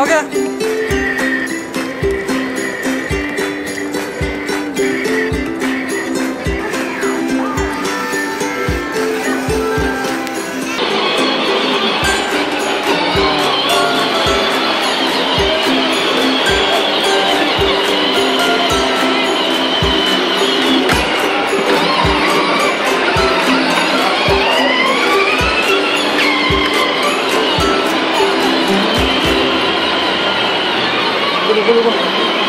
Ok. করে করে